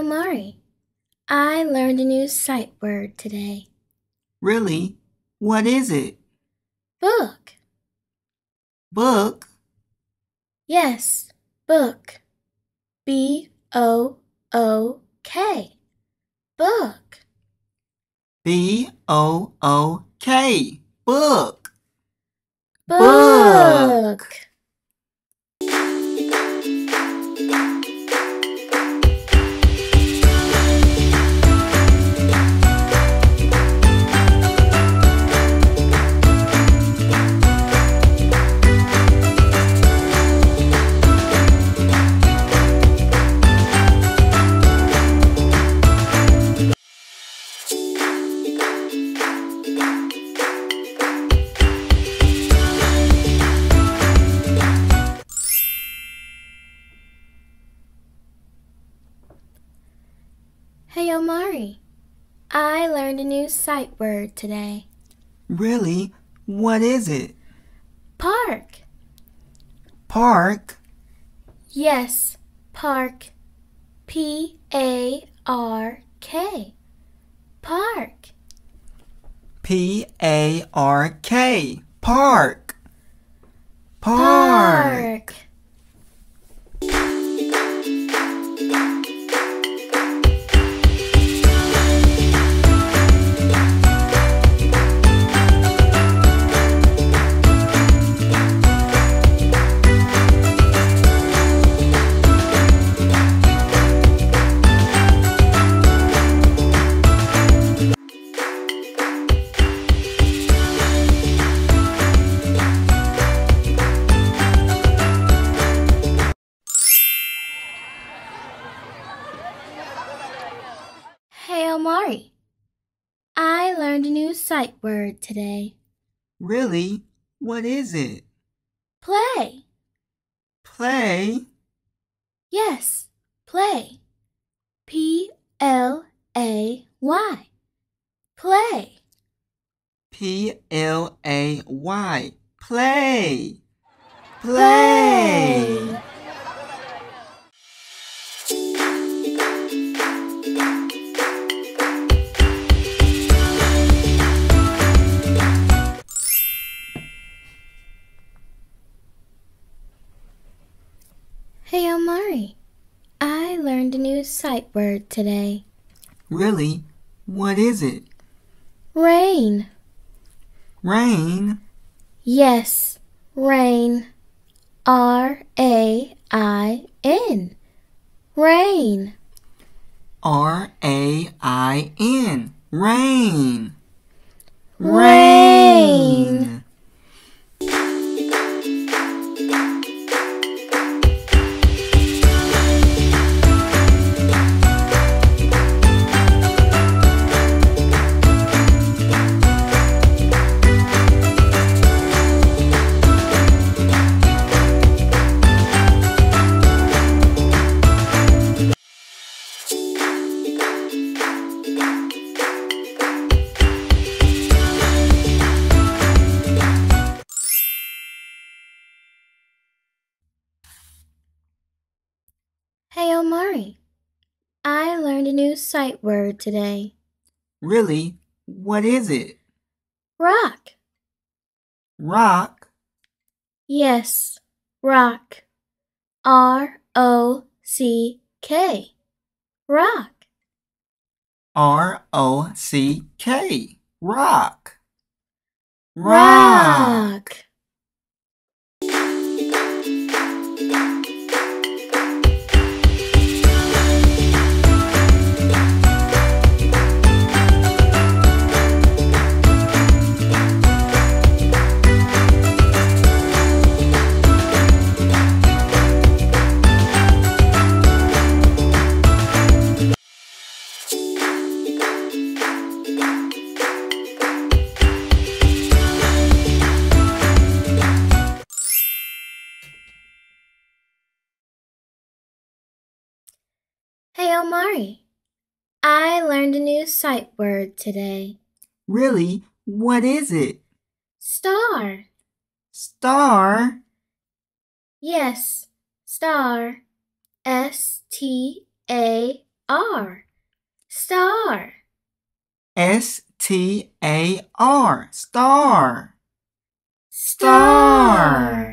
Omari. I learned a new sight word today. Really? What is it? Book. Book? Yes, book. B O O K. Book. B O O K. Book. Book. Omari. I learned a new sight word today. Really? What is it? Park. Park? Yes, park. P A R K. Park. P A R K. Park. Park. Park. Learned a new sight word today. Really? What is it? Play. Play? Yes, play. P L A Y. Play. P L A Y. Play. Play. Hey Omari. I learned a new sight word today. Really? What is it? Rain. Rain? Yes, rain. R A I N. Rain. R A I N. Rain. Rain. Hey Omari. I learned a new sight word today. Really? What is it? Rock. Rock? Yes, rock. R O C K. Rock. R O C K. Rock. Rock. Hey Omari. I learned a new sight word today. Really? What is it? Star. Star? Yes, star. S T A R. Star. S T A R. Star. Star.